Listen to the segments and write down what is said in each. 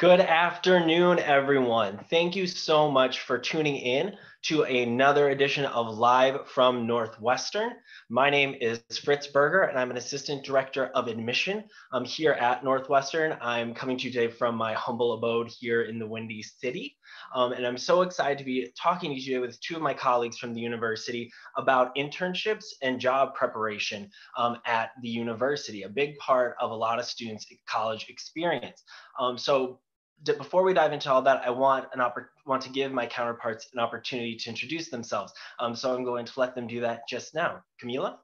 Good afternoon, everyone. Thank you so much for tuning in to another edition of Live from Northwestern. My name is Fritz Burgher, and I'm an Assistant Director of Admission I'm here at Northwestern. I'm coming to you today from my humble abode here in the Windy City. Um, and I'm so excited to be talking to you today with two of my colleagues from the university about internships and job preparation um, at the university, a big part of a lot of students' college experience. Um, so before we dive into all that, I want an want to give my counterparts an opportunity to introduce themselves. Um, so I'm going to let them do that just now. Kamilah?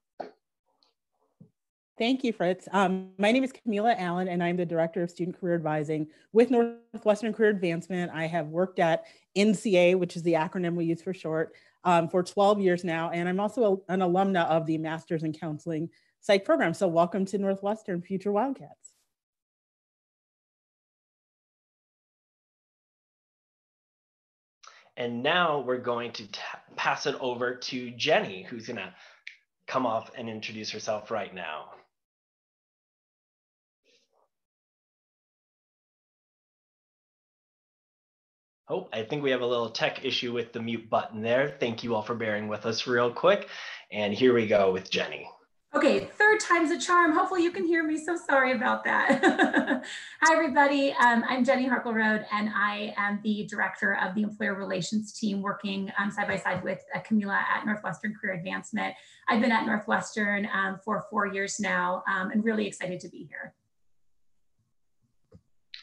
Thank you, Fritz. Um, my name is Kamilah Allen, and I'm the Director of Student Career Advising with Northwestern Career Advancement. I have worked at NCA, which is the acronym we use for short, um, for 12 years now, and I'm also a, an alumna of the Masters in Counseling Psych program. So welcome to Northwestern Future Wildcats. And now we're going to pass it over to Geni, who's gonna come off and introduce herself right now. Oh, I think we have a little tech issue with the mute button there. Thank you all for bearing with us real quick. And here we go with Geni. Okay, third time's a charm. Hopefully you can hear me. So sorry about that. Hi, everybody. Um, I'm Geni Harclerode, and I am the director of the employer relations team working um, side by side with uh, Kamilah at Northwestern Career Advancement. I've been at Northwestern um, for four years now um, and really excited to be here.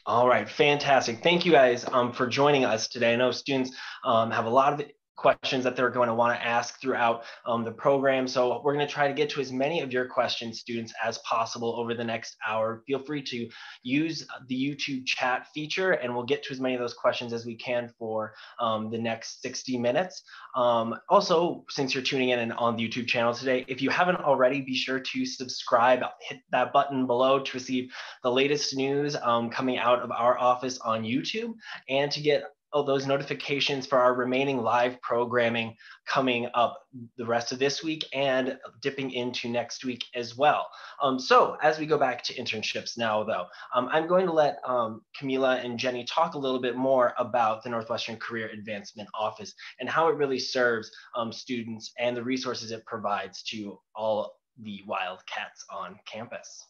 All right, fantastic. Thank you guys um, for joining us today. I know students um, have a lot of questions that they're going to want to ask throughout um, the program. So we're going to try to get to as many of your questions, students, as possible over the next hour. Feel free to use the YouTube chat feature and we'll get to as many of those questions as we can for um, the next 60 minutes. Um, also, since you're tuning in and on the YouTube channel today, if you haven't already, be sure to subscribe, hit that button below to receive the latest news um, coming out of our office on YouTube and to get those notifications for our remaining live programming coming up the rest of this week and dipping into next week as well. Um, so as we go back to internships now, though, um, I'm going to let um, Kamilah and Geni talk a little bit more about the Northwestern Career Advancement Office and how it really serves um, students and the resources it provides to all the Wildcats on campus.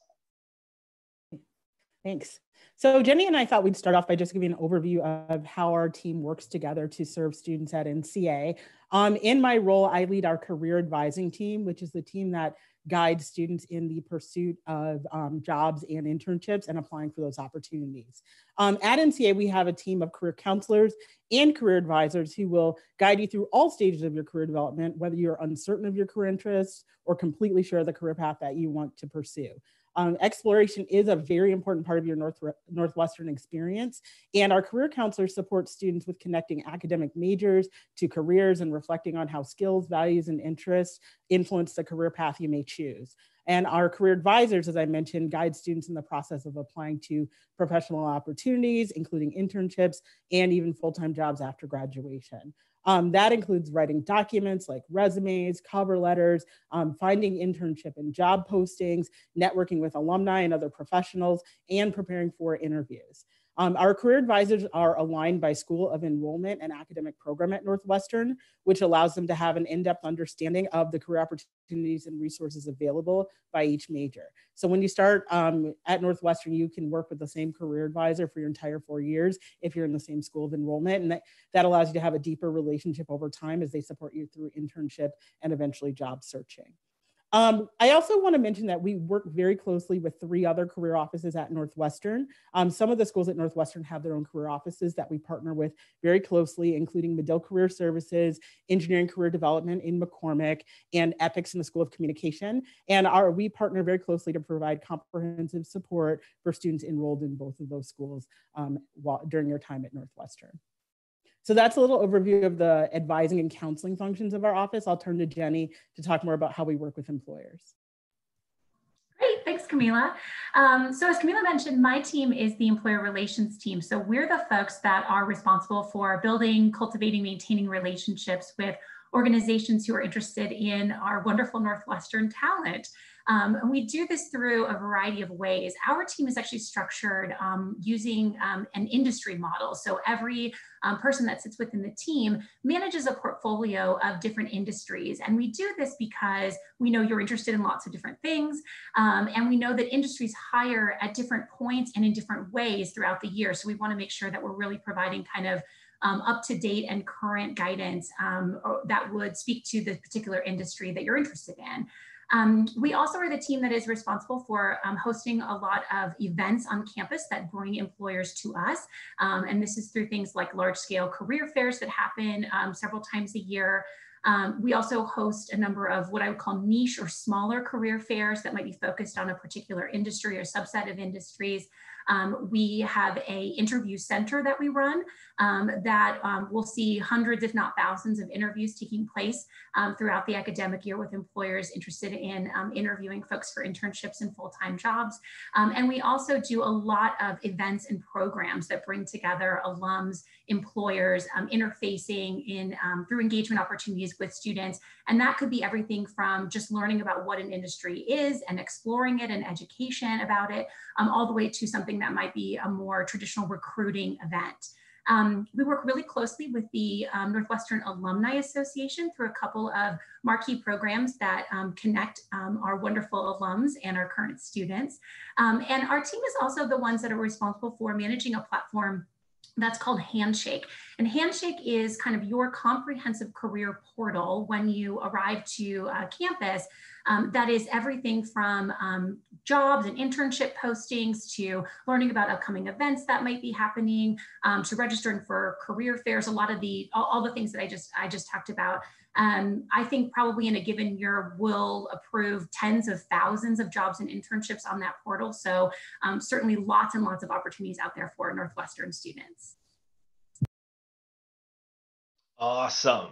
Thanks. So Geni and I thought we'd start off by just giving an overview of how our team works together to serve students at NCA. Um, in my role, I lead our career advising team, which is the team that guides students in the pursuit of um, jobs and internships and applying for those opportunities. Um, at NCA, we have a team of career counselors and career advisors who will guide you through all stages of your career development, whether you're uncertain of your career interests or completely sure of the career path that you want to pursue. Um, exploration is a very important part of your North, Northwestern experience. And our career counselors support students with connecting academic majors to careers and reflecting on how skills, values, and interests influence the career path you may choose. And our career advisors, as I mentioned, guide students in the process of applying to professional opportunities, including internships and even full-time jobs after graduation. Um, that includes writing documents like resumes, cover letters, um, finding internship and job postings, networking with alumni and other professionals, and preparing for interviews. Um, our career advisors are aligned by school of enrollment and academic program at Northwestern, which allows them to have an in-depth understanding of the career opportunities and resources available by each major. So when you start um, at Northwestern, you can work with the same career advisor for your entire four years if you're in the same school of enrollment. And that, that allows you to have a deeper relationship over time as they support you through internship and eventually job searching. Um, I also want to mention that we work very closely with three other career offices at Northwestern. Um, some of the schools at Northwestern have their own career offices that we partner with very closely, including Medill Career Services, Engineering Career Development in McCormick, and EPICS in the School of Communication. And our, we partner very closely to provide comprehensive support for students enrolled in both of those schools um, while, during your time at Northwestern. So that's a little overview of the advising and counseling functions of our office. I'll turn to Geni to talk more about how we work with employers. Great, thanks Kamilah. Um, so as Kamilah mentioned, my team is the employer relations team. So we're the folks that are responsible for building, cultivating, maintaining relationships with organizations who are interested in our wonderful Northwestern talent. Um, and we do this through a variety of ways. Our team is actually structured um, using um, an industry model. So every um, person that sits within the team manages a portfolio of different industries. And we do this because we know you're interested in lots of different things. Um, and we know that industries hire at different points and in different ways throughout the year. So we wanna make sure that we're really providing kind of um, up to date and current guidance um, that would speak to the particular industry that you're interested in. Um, we also are the team that is responsible for um, hosting a lot of events on campus that bring employers to us. Um, and this is through things like large scale career fairs that happen um, several times a year. Um, we also host a number of what I would call niche or smaller career fairs that might be focused on a particular industry or subset of industries. Um, we have a interview center that we run um, that um, will see hundreds, if not thousands of interviews taking place um, throughout the academic year with employers interested in um, interviewing folks for internships and full-time jobs. Um, and we also do a lot of events and programs that bring together alums, employers, interfacing in through engagement opportunities with students. And that could be everything from just learning about what an industry is and exploring it and education about it, all the way to something something that might be a more traditional recruiting event. Um, we work really closely with the um, Northwestern Alumni Association through a couple of marquee programs that um, connect um, our wonderful alums and our current students. Um, and our team is also the ones that are responsible for managing a platform that's called Handshake. And Handshake is kind of your comprehensive career portal when you arrive to uh, campus um, that is everything from um, jobs and internship postings to learning about upcoming events that might be happening um, to registering for career fairs. A lot of the all, all, the things that I just I just talked about. Um, I think probably in a given year will approve tens of thousands of jobs and internships on that portal. So um, certainly lots and lots of opportunities out there for Northwestern students. Awesome.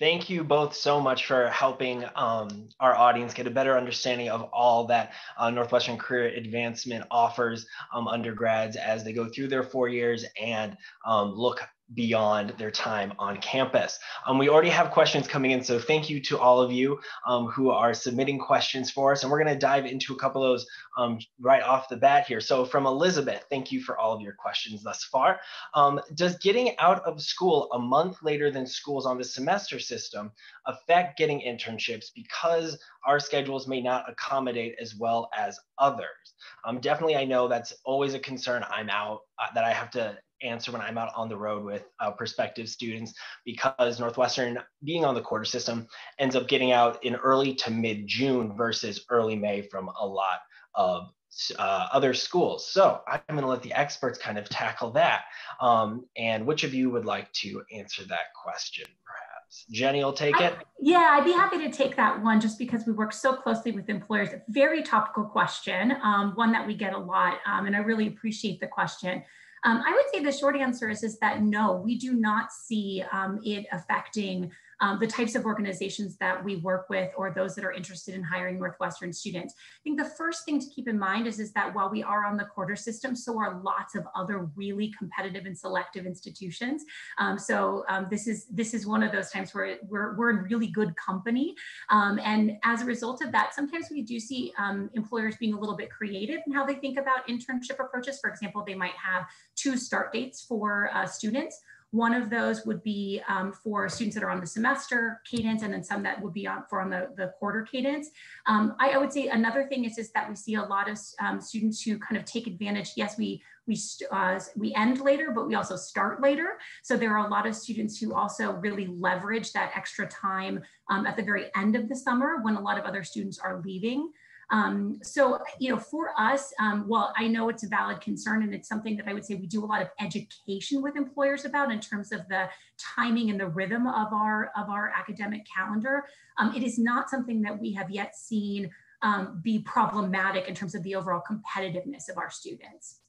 Thank you both so much for helping um, our audience get a better understanding of all that uh, Northwestern Career Advancement offers um, undergrads as they go through their four years and um, look beyond their time on campus. Um, we already have questions coming in, so thank you to all of you um, who are submitting questions for us. And we're going to dive into a couple of those um, right off the bat here. So from Elizabeth, thank you for all of your questions thus far. Um, does getting out of school a month later than schools on the semester system affect getting internships because our schedules may not accommodate as well as others? Um, definitely, I know that's always a concern I'm out uh, that I have to answer when I'm out on the road with uh, prospective students because Northwestern, being on the quarter system, ends up getting out in early to mid June versus early May from a lot of uh, other schools. So I'm going to let the experts kind of tackle that. Um, and which of you would like to answer that question, perhaps? Geni will take it. Yeah, I'd be happy to take that one just because we work so closely with employers. Very topical question, um, one that we get a lot, um, and I really appreciate the question. Um, I would say the short answer is, is that no, we do not see um, it affecting um, the types of organizations that we work with or those that are interested in hiring Northwestern students. I think the first thing to keep in mind is, is that while we are on the quarter system, so are lots of other really competitive and selective institutions. Um, so um, this is this is one of those times where we're, we're in really good company. Um, and as a result of that, sometimes we do see um, employers being a little bit creative in how they think about internship approaches. For example, they might have two start dates for uh, students one of those would be um, for students that are on the semester cadence, and then some that would be on for on the, the quarter cadence. Um, I, I, would say another thing is, is that we see a lot of um, students who kind of take advantage. Yes, we we uh, we end later, but we also start later. So there are a lot of students who also really leverage that extra time um, at the very end of the summer when a lot of other students are leaving. Um, so, you know, for us, um, well, I know it's a valid concern and it's something that I would say we do a lot of education with employers about in terms of the timing and the rhythm of our, of our academic calendar. Um, it is not something that we have yet seen um, be problematic in terms of the overall competitiveness of our students.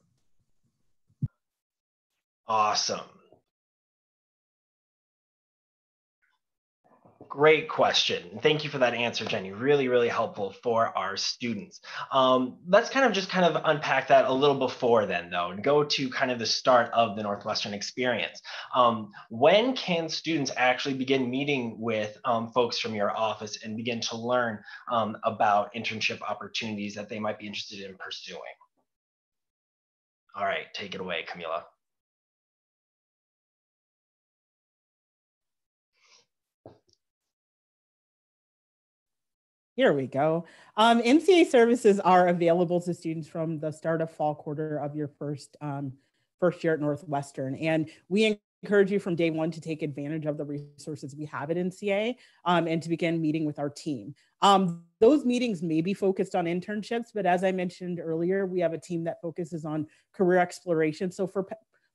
Awesome. Great question. Thank you for that answer, Geni. Really, really helpful for our students. Um, let's kind of just kind of unpack that a little before then, though, and go to kind of the start of the Northwestern experience. Um, when can students actually begin meeting with um, folks from your office and begin to learn um, about internship opportunities that they might be interested in pursuing? All right, take it away, Kamilah. Here we go. Um, NCA services are available to students from the start of fall quarter of your first um, first year at Northwestern. And we encourage you from day one to take advantage of the resources we have at NCA um, and to begin meeting with our team. Um, those meetings may be focused on internships, but as I mentioned earlier, we have a team that focuses on career exploration. So for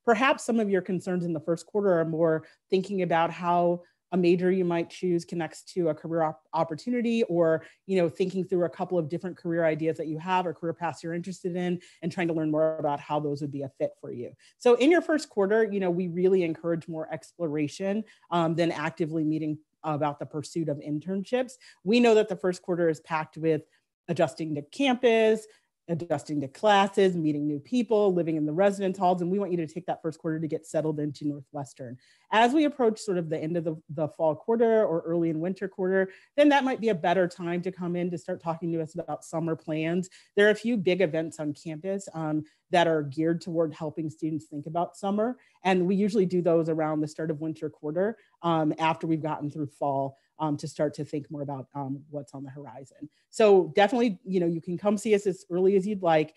perhaps some of your concerns in the first quarter are more thinking about how a major you might choose connects to a career op opportunity or you know thinking through a couple of different career ideas that you have or career paths you're interested in and trying to learn more about how those would be a fit for you. So in your first quarter you know we really encourage more exploration um, than actively meeting about the pursuit of internships. We know that the first quarter is packed with adjusting to campus adjusting to classes, meeting new people, living in the residence halls. And we want you to take that first quarter to get settled into Northwestern. As we approach sort of the end of the, the fall quarter or early in winter quarter, then that might be a better time to come in to start talking to us about summer plans. There are a few big events on campus um, that are geared toward helping students think about summer. And we usually do those around the start of winter quarter um, after we've gotten through fall um, to start to think more about um, what's on the horizon. So definitely, you know, you can come see us as early as you'd like,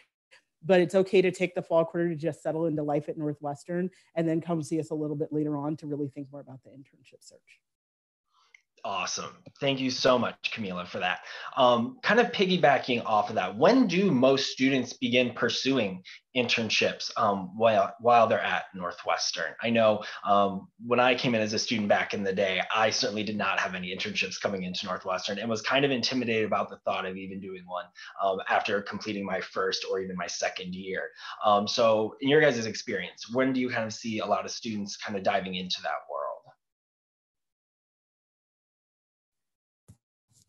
but it's okay to take the fall quarter to just settle into life at Northwestern and then come see us a little bit later on to really think more about the internship search. Awesome. Thank you so much, Kamilah, for that. Um, kind of piggybacking off of that, when do most students begin pursuing internships um, while, while they're at Northwestern? I know um, when I came in as a student back in the day, I certainly did not have any internships coming into Northwestern and was kind of intimidated about the thought of even doing one um, after completing my first or even my second year. Um, so, in your guys' experience, when do you kind of see a lot of students kind of diving into that world?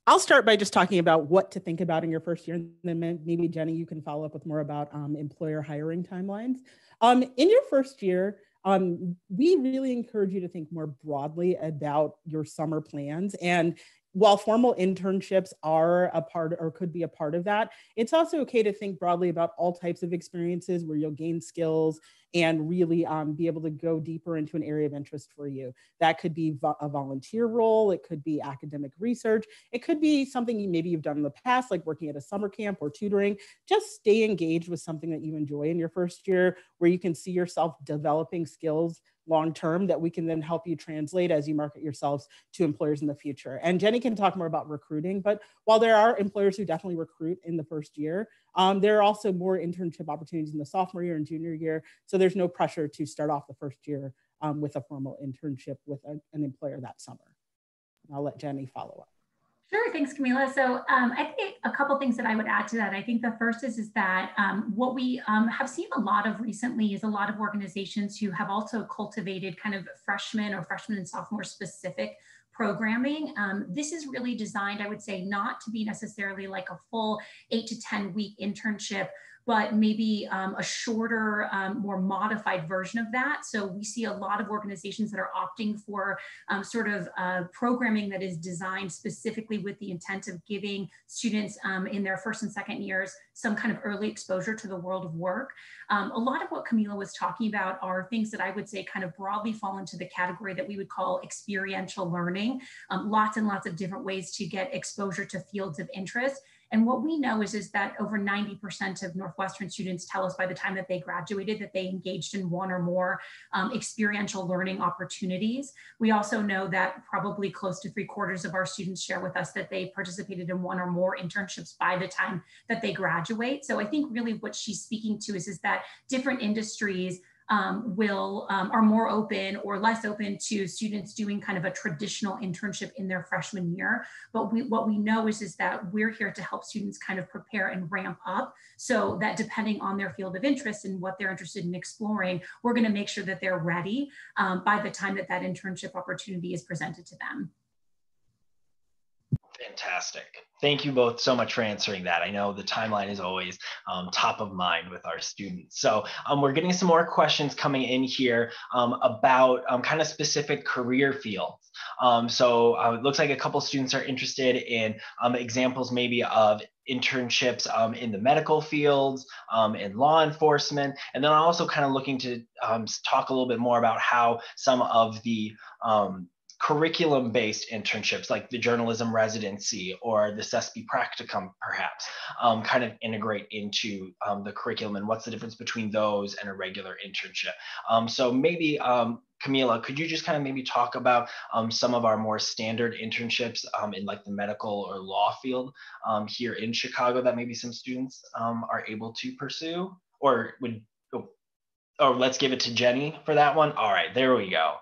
I'll start by just talking about what to think about in your first year, and then maybe Geni, you can follow up with more about um, employer hiring timelines. Um, in your first year, um, we really encourage you to think more broadly about your summer plans. And while formal internships are a part or could be a part of that, it's also okay to think broadly about all types of experiences where you'll gain skills and really um, be able to go deeper into an area of interest for you. That could be vo a volunteer role, it could be academic research, it could be something you maybe you've done in the past, like working at a summer camp or tutoring. Just stay engaged with something that you enjoy in your first year where you can see yourself developing skills long term that we can then help you translate as you market yourselves to employers in the future. And Geni can talk more about recruiting, but while there are employers who definitely recruit in the first year, um, there are also more internship opportunities in the sophomore year and junior year. So there's no pressure to start off the first year um, with a formal internship with a, an employer that summer. And I'll let Geni follow up. Sure, thanks, Kamilah. So um, I think a couple things that I would add to that. I think the first is, is that um, what we um, have seen a lot of recently is a lot of organizations who have also cultivated kind of freshman or freshman and sophomore specific programming. Um, this is really designed, I would say, not to be necessarily like a full eight to 10 week internship but maybe um, a shorter, um, more modified version of that. So we see a lot of organizations that are opting for um, sort of uh, programming that is designed specifically with the intent of giving students um, in their first and second years some kind of early exposure to the world of work. Um, a lot of what Kamilah was talking about are things that I would say kind of broadly fall into the category that we would call experiential learning. Um, lots and lots of different ways to get exposure to fields of interest and what we know is, is that over 90% of Northwestern students tell us by the time that they graduated that they engaged in one or more um, experiential learning opportunities. We also know that probably close to three quarters of our students share with us that they participated in one or more internships by the time that they graduate. So I think really what she's speaking to is, is that different industries um, will um, are more open or less open to students doing kind of a traditional internship in their freshman year. But we, what we know is, is that we're here to help students kind of prepare and ramp up so that depending on their field of interest and what they're interested in exploring, we're going to make sure that they're ready um, by the time that that internship opportunity is presented to them. Fantastic. Thank you both so much for answering that. I know the timeline is always um, top of mind with our students. So um, we're getting some more questions coming in here um, about um, kind of specific career fields. Um, so uh, it looks like a couple students are interested in um, examples maybe of internships um, in the medical fields, um, in law enforcement, and then also kind of looking to um, talk a little bit more about how some of the curriculum based internships like the journalism residency or the SESP practicum perhaps um, kind of integrate into um, the curriculum and what's the difference between those and a regular internship. Um, so maybe um, Kamilah, could you just kind of maybe talk about um, some of our more standard internships um, in like the medical or law field here in Chicago that maybe some students are able to pursue or would, oh, oh, let's give it to Geni for that one. All right, there we go.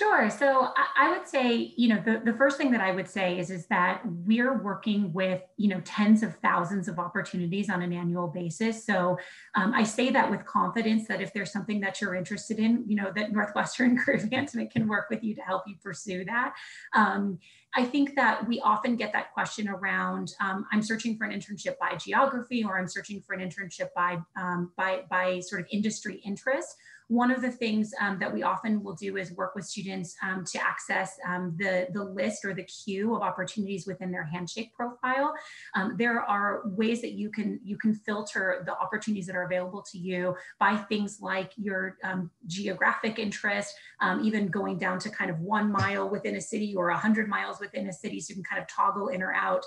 Sure. So I would say, you know, the, the first thing that I would say is, is that we're working with, you know, tens of thousands of opportunities on an annual basis. So um, I say that with confidence that if there's something that you're interested in, you know, that Northwestern Career Advancement can work with you to help you pursue that. Um, I think that we often get that question around um, I'm searching for an internship by geography or I'm searching for an internship by, um, by, by sort of industry interest one of the things um, that we often will do is work with students um, to access um, the, the list or the queue of opportunities within their handshake profile. Um, there are ways that you can you can filter the opportunities that are available to you by things like your um, geographic interest, even going down to kind of one mile within a city or a hundred miles within a city, so you can kind of toggle in or out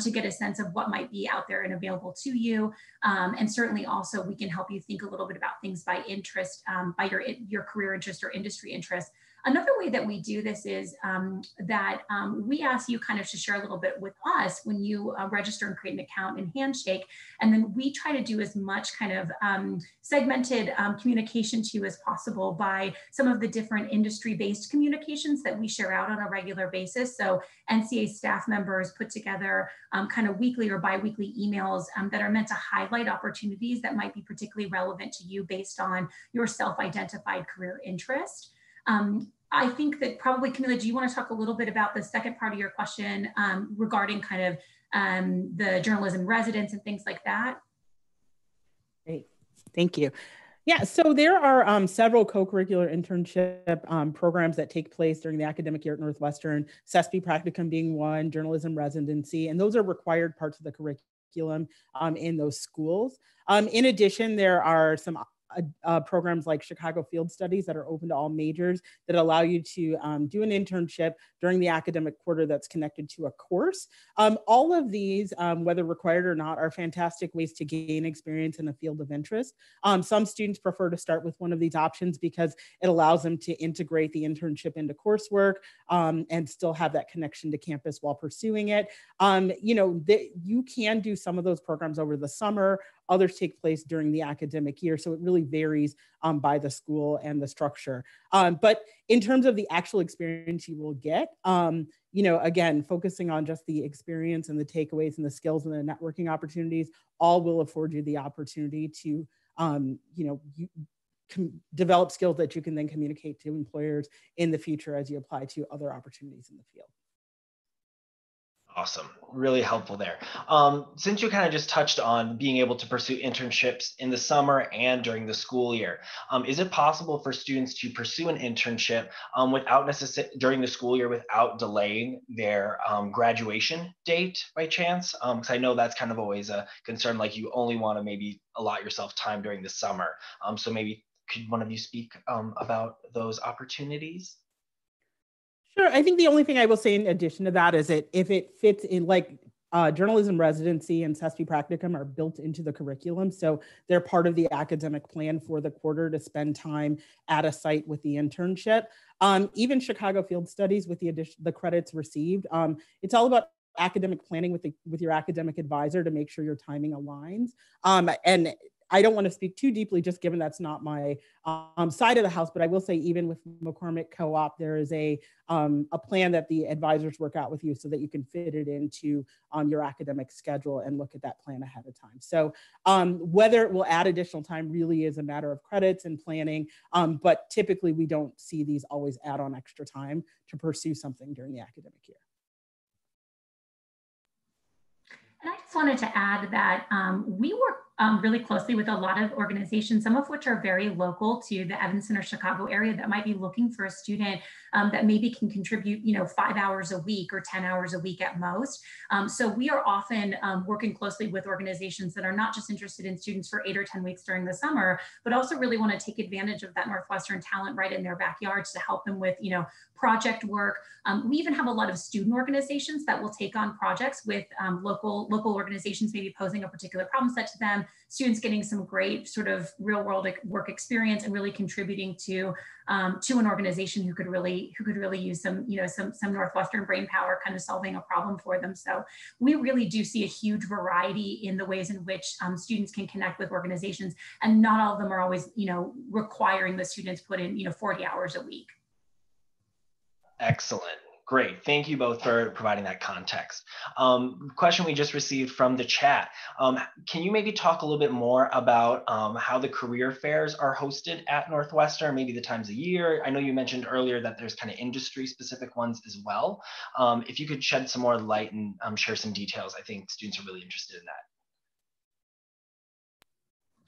to get a sense of what might be out there and available to you. and certainly also we can help you think a little bit about things by interest um, by your, your career interest or industry interest. Another way that we do this is um, that um, we ask you kind of to share a little bit with us when you uh, register and create an account in Handshake. And then we try to do as much kind of um, segmented um, communication to you as possible by some of the different industry based communications that we share out on a regular basis. So NCA staff members put together um, kind of weekly or biweekly emails um, that are meant to highlight opportunities that might be particularly relevant to you based on your self identified career interest. Um, I think that probably Kamilah, do you want to talk a little bit about the second part of your question um, regarding kind of um, the journalism residence and things like that? Great, thank you. Yeah, so there are um, several co-curricular internship um, programs that take place during the academic year at Northwestern, SESP Practicum being one, journalism residency, and those are required parts of the curriculum um, in those schools. Um, in addition, there are some uh, programs like Chicago Field Studies that are open to all majors that allow you to um, do an internship during the academic quarter that's connected to a course. Um, all of these, um, whether required or not, are fantastic ways to gain experience in a field of interest. Um, some students prefer to start with one of these options because it allows them to integrate the internship into coursework um, and still have that connection to campus while pursuing it. Um, you know, the, you can do some of those programs over the summer Others take place during the academic year. So it really varies um, by the school and the structure. Um, but in terms of the actual experience you will get, um, you know, again, focusing on just the experience and the takeaways and the skills and the networking opportunities, all will afford you the opportunity to, um, you know, you, develop skills that you can then communicate to employers in the future as you apply to other opportunities in the field. Awesome. Really helpful there. Um, since you kind of just touched on being able to pursue internships in the summer and during the school year, um, is it possible for students to pursue an internship um, without necessarily during the school year without delaying their um, graduation date by chance? Because um, I know that's kind of always a concern, like you only want to maybe allot yourself time during the summer. Um, so maybe could one of you speak about those opportunities? Sure. I think the only thing I will say in addition to that is that if it fits in like uh, journalism residency and SESP practicum are built into the curriculum. So they're part of the academic plan for the quarter to spend time at a site with the internship. Um, even Chicago Field Studies with the addition, the credits received. Um, it's all about academic planning with the with your academic advisor to make sure your timing aligns. Um, and I don't want to speak too deeply, just given that's not my um, side of the house, but I will say even with McCormick Co-op, there is a, um, a plan that the advisors work out with you so that you can fit it into um, your academic schedule and look at that plan ahead of time. So um, whether it will add additional time really is a matter of credits and planning, um, but typically we don't see these always add on extra time to pursue something during the academic year. And I just wanted to add that um, we work um, really closely with a lot of organizations, some of which are very local to the Evanston or Chicago area that might be looking for a student um, that maybe can contribute, you know, five hours a week or 10 hours a week at most. Um, so we are often um, working closely with organizations that are not just interested in students for eight or 10 weeks during the summer, but also really want to take advantage of that Northwestern talent right in their backyards to help them with, you know, project work. Um, we even have a lot of student organizations that will take on projects with um, local, local organizations maybe posing a particular problem set to them, students getting some great sort of real world work experience and really contributing to um, to an organization who could really who could really use some you know some some Northwestern brain power kind of solving a problem for them. So we really do see a huge variety in the ways in which um, students can connect with organizations, and not all of them are always you know requiring the students put in you know 40 hours a week. Excellent. Great. Thank you both for providing that context. Um, question we just received from the chat. Um, can you maybe talk a little bit more about um, how the career fairs are hosted at Northwestern, maybe the times a year? I know you mentioned earlier that there's kind of industry specific ones as well. Um, if you could shed some more light and um, share some details, I think students are really interested in that.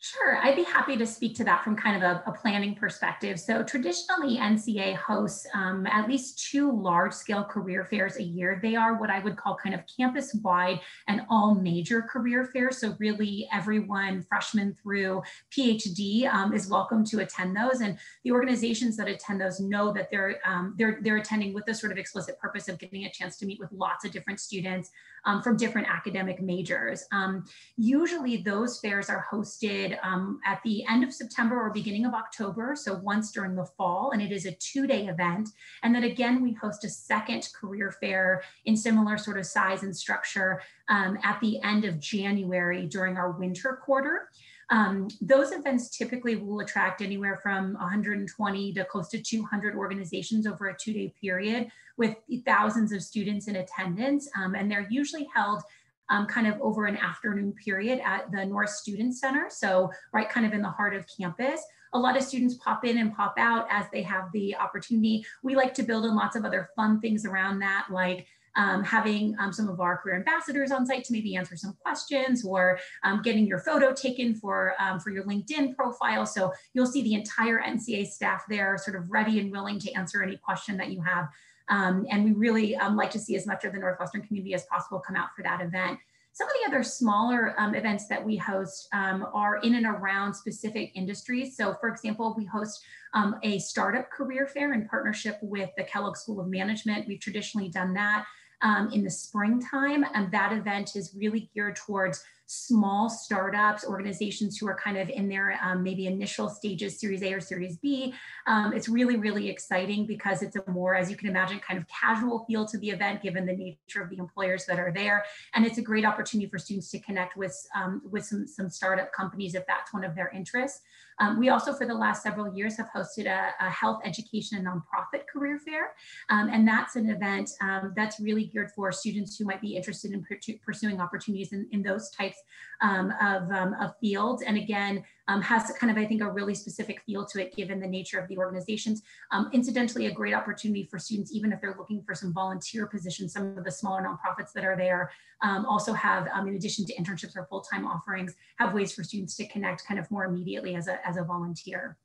Sure, I'd be happy to speak to that from kind of a, a planning perspective. So traditionally, NCA hosts um, at least two large scale career fairs a year. They are what I would call kind of campus wide and all major career fairs. So really everyone, freshman through PhD, um, is welcome to attend those. And the organizations that attend those know that they're, um, they're, they're attending with the sort of explicit purpose of getting a chance to meet with lots of different students um, from different academic majors. Um, usually those fairs are hosted um, at the end of September or beginning of October, so once during the fall, and it is a two-day event. And then again, we host a second career fair in similar sort of size and structure um, at the end of January during our winter quarter. Um, those events typically will attract anywhere from 120 to close to 200 organizations over a two day period with thousands of students in attendance. Um, and they're usually held um, kind of over an afternoon period at the Norris Student Center. So right kind of in the heart of campus. A lot of students pop in and pop out as they have the opportunity. We like to build in lots of other fun things around that, like um, having um, some of our career ambassadors on site to maybe answer some questions or um, getting your photo taken for, um, for your LinkedIn profile. So you'll see the entire NCA staff there sort of ready and willing to answer any question that you have. Um, and we really like to see as much of the Northwestern community as possible come out for that event. Some of the other smaller um, events that we host um, are in and around specific industries. So for example, we host um, a startup career fair in partnership with the Kellogg School of Management. We've traditionally done that um, in the springtime. And that event is really geared towards small startups, organizations who are kind of in their um, maybe initial stages, Series A or Series B. Um, it's really, really exciting because it's a more, as you can imagine, kind of casual feel to the event given the nature of the employers that are there. And it's a great opportunity for students to connect with, um, with some, some startup companies if that's one of their interests. Um, we also, for the last several years, have hosted a, a health education and nonprofit career fair. Um, and that's an event um, that's really geared for students who might be interested in pursuing opportunities in, in those types um, of, um, of fields. And again, um, has kind of, I think, a really specific feel to it given the nature of the organizations. Um, incidentally, a great opportunity for students, even if they're looking for some volunteer positions, some of the smaller nonprofits that are there um, also have, um, in addition to internships or full-time offerings, have ways for students to connect kind of more immediately as a, as a volunteer.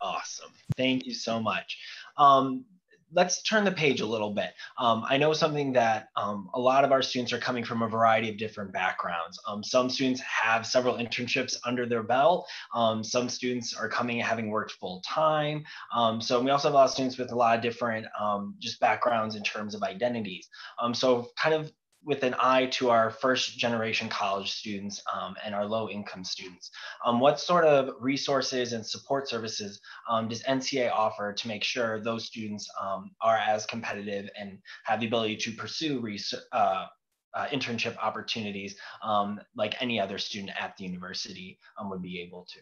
Awesome. Thank you so much. Um, let's turn the page a little bit. Um, I know something that um, a lot of our students are coming from a variety of different backgrounds. Um, some students have several internships under their belt. Um, some students are coming having worked full time. Um, so we also have a lot of students with a lot of different um, just backgrounds in terms of identities. so kind of with an eye to our first generation college students um, and our low income students. Um, what sort of resources and support services um, does NCA offer to make sure those students um, are as competitive and have the ability to pursue uh, uh, internship opportunities um, like any other student at the university um, would be able to.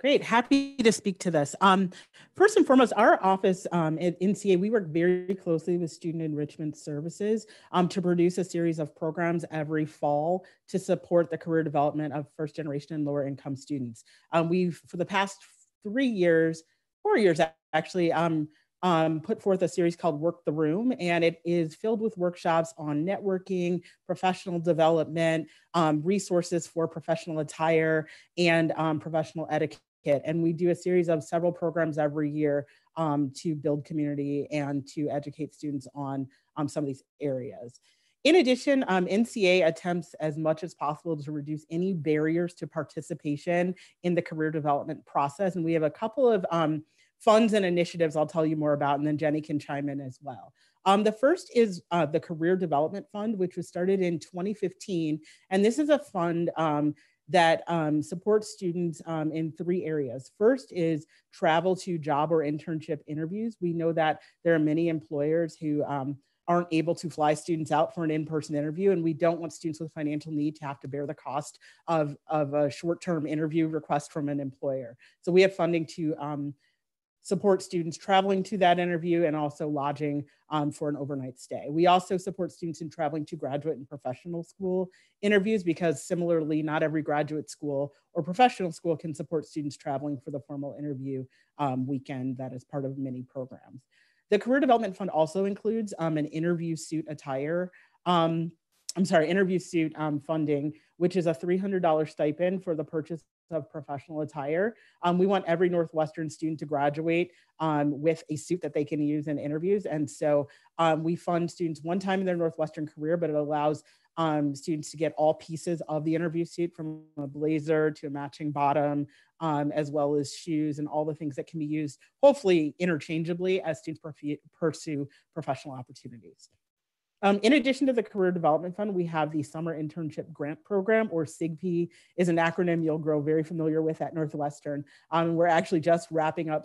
Great, happy to speak to this. Um, first and foremost, our office um, at NCA, we work very closely with Student Enrichment Services um, to produce a series of programs every fall to support the career development of first generation and lower income students. Um, we've, for the past three years, four years actually, um, um, put forth a series called Work the Room, and it is filled with workshops on networking, professional development, um, resources for professional attire, and um, professional etiquette And we do a series of several programs every year um, to build community and to educate students on um, some of these areas. In addition, um, NCA attempts as much as possible to reduce any barriers to participation in the career development process. And we have a couple of um, funds and initiatives I'll tell you more about, and then Geni can chime in as well. Um, the first is uh, the Career Development Fund, which was started in 2015. And this is a fund um, that um, supports students um, in three areas. First is travel to job or internship interviews. We know that there are many employers who um, aren't able to fly students out for an in-person interview and we don't want students with financial need to have to bear the cost of, of a short-term interview request from an employer. So we have funding to um, support students traveling to that interview and also lodging um, for an overnight stay. We also support students in traveling to graduate and professional school interviews because similarly, not every graduate school or professional school can support students traveling for the formal interview um, weekend that is part of many programs. The Career Development Fund also includes um, an interview suit attire um, I'm sorry, interview suit um, funding, which is a $300 stipend for the purchase of professional attire. Um, we want every Northwestern student to graduate um, with a suit that they can use in interviews. And so um, we fund students one time in their Northwestern career, but it allows um, students to get all pieces of the interview suit from a blazer to a matching bottom, um, as well as shoes and all the things that can be used, hopefully interchangeably as students pursue professional opportunities. Um, in addition to the Career Development Fund, we have the Summer Internship Grant Program, or SIGP is an acronym you'll grow very familiar with at Northwestern. Um, we're actually just wrapping up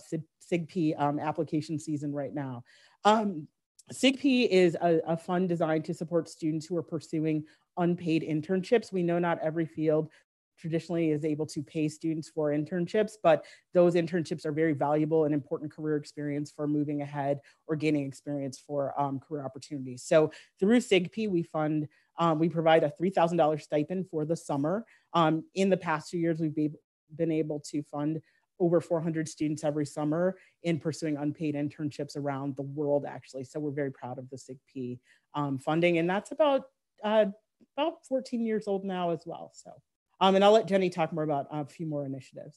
SIGP um, application season right now. Um, SIGP is a, a fund designed to support students who are pursuing unpaid internships. We know not every field traditionally is able to pay students for internships, but those internships are very valuable and important career experience for moving ahead or gaining experience for um, career opportunities. So through SIGP, we fund, um, we provide a $3,000 stipend for the summer. Um, in the past two years, we've been able to fund over 400 students every summer in pursuing unpaid internships around the world, actually. So we're very proud of the SIGP um, funding, and that's about uh, about 14 years old now as well. So. Um, and I'll let Geni talk more about a few more initiatives.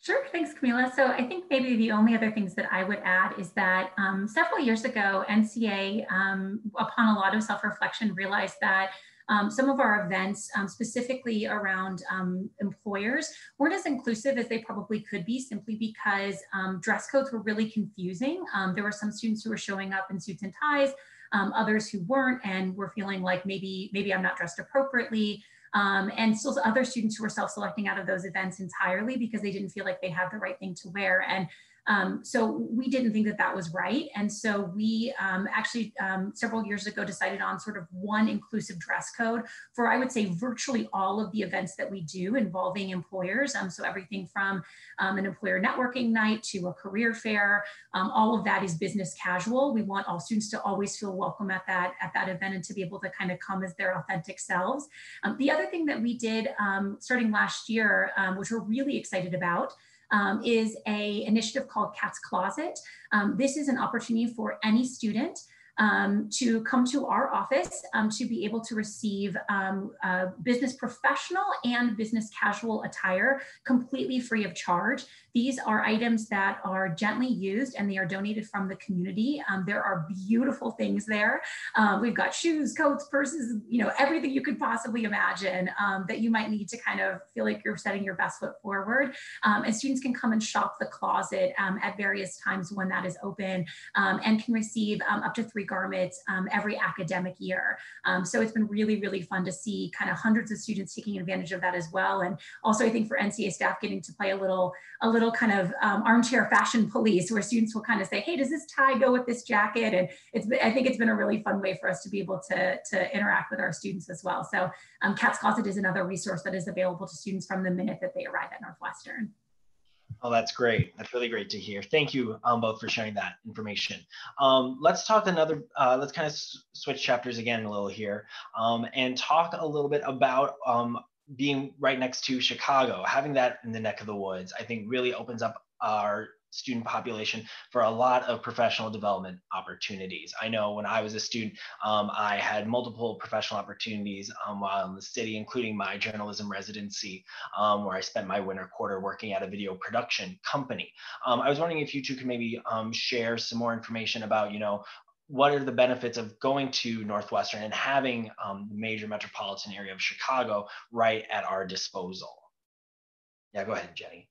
Sure, thanks, Kamilah. So I think maybe the only other things that I would add is that um, several years ago, NCA, um, upon a lot of self-reflection, realized that um, some of our events, um, specifically around um, employers, weren't as inclusive as they probably could be simply because um, dress codes were really confusing. There were some students who were showing up in suits and ties, others who weren't and were feeling like maybe, maybe I'm not dressed appropriately um, and still other students who were self-selecting out of those events entirely because they didn't feel like they had the right thing to wear. And um, so we didn't think that that was right. And so we um, actually um, several years ago decided on sort of one inclusive dress code for, I would say, virtually all of the events that we do involving employers. Um, so everything from um, an employer networking night to a career fair, all of that is business casual. We want all students to always feel welcome at that, at that event and to be able to kind of come as their authentic selves. the other thing that we did starting last year, which we're really excited about, um, is a initiative called Cat's Closet. Um, this is an opportunity for any student um, to come to our office um, to be able to receive um, business professional and business casual attire completely free of charge. These are items that are gently used and they are donated from the community. Um, there are beautiful things there. Um, we've got shoes, coats, purses, you know, everything you could possibly imagine um, that you might need to kind of feel like you're setting your best foot forward. Um, and students can come and shop the closet um, at various times when that is open um, and can receive up to three garments every academic year. So it's been really, really fun to see kind of hundreds of students taking advantage of that as well. And also I think for NCA staff getting to play a little, a little kind of um, armchair fashion police where students will kind of say, hey, does this tie go with this jacket? And it's, I think it's been a really fun way for us to be able to, to interact with our students as well. So um, Cat's Closet is another resource that is available to students from the minute that they arrive at Northwestern. Oh, that's great. That's really great to hear. Thank you um, both for sharing that information. Um, let's talk another, uh, let's kind of switch chapters again a little here um, and talk a little bit about um, being right next to Chicago. Having that in the neck of the woods, I think really opens up our student population for a lot of professional development opportunities. I know when I was a student, um, I had multiple professional opportunities um, while in the city, including my journalism residency, um, where I spent my winter quarter working at a video production company. Um, I was wondering if you two could maybe um, share some more information about, you know, what are the benefits of going to Northwestern and having um, the major metropolitan area of Chicago right at our disposal? Yeah, go ahead, Geni.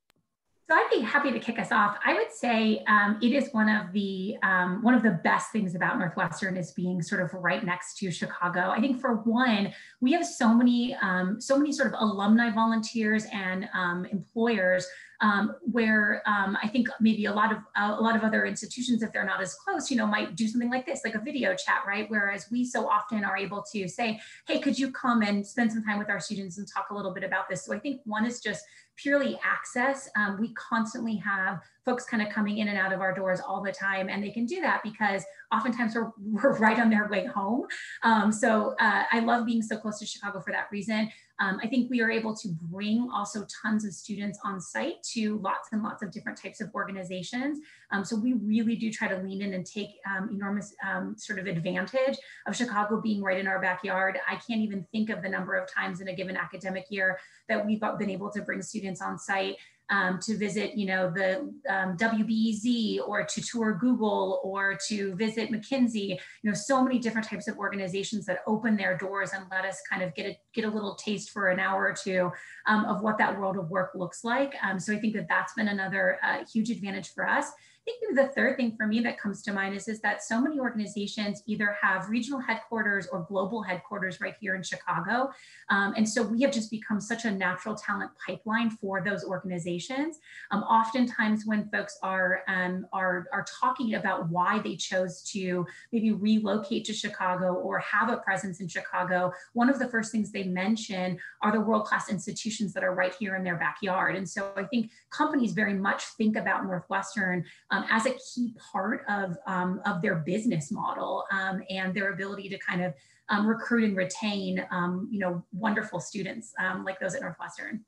So I'd be happy to kick us off. I would say um, it is one of the um, one of the best things about Northwestern is being sort of right next to Chicago. I think for one, we have so many um, so many sort of alumni volunteers and um, employers um, where um, I think maybe a lot of uh, a lot of other institutions, if they're not as close, you know, might do something like this, like a video chat, right? Whereas we so often are able to say, "Hey, could you come and spend some time with our students and talk a little bit about this?" So I think one is just purely access. Um, we constantly have folks kind of coming in and out of our doors all the time, and they can do that because oftentimes we're, we're right on their way home. Um, so uh, I love being so close to Chicago for that reason. Um, I think we are able to bring also tons of students on site to lots and lots of different types of organizations. Um, so we really do try to lean in and take um, enormous um, sort of advantage of Chicago being right in our backyard. I can't even think of the number of times in a given academic year that we've been able to bring students on site um, to visit, you know, the um, WBEZ or to tour Google or to visit McKinsey, you know, so many different types of organizations that open their doors and let us kind of get a, get a little taste for an hour or two um, of what that world of work looks like. Um, so I think that that's been another uh, huge advantage for us. I think the third thing for me that comes to mind is, is that so many organizations either have regional headquarters or global headquarters right here in Chicago. Um, and so we have just become such a natural talent pipeline for those organizations. Um, oftentimes when folks are, um, are, are talking about why they chose to maybe relocate to Chicago or have a presence in Chicago, one of the first things they mention are the world-class institutions that are right here in their backyard. And so I think companies very much think about Northwestern um, as a key part of, um, of their business model um, and their ability to kind of um, recruit and retain, um, you know, wonderful students like those at Northwestern.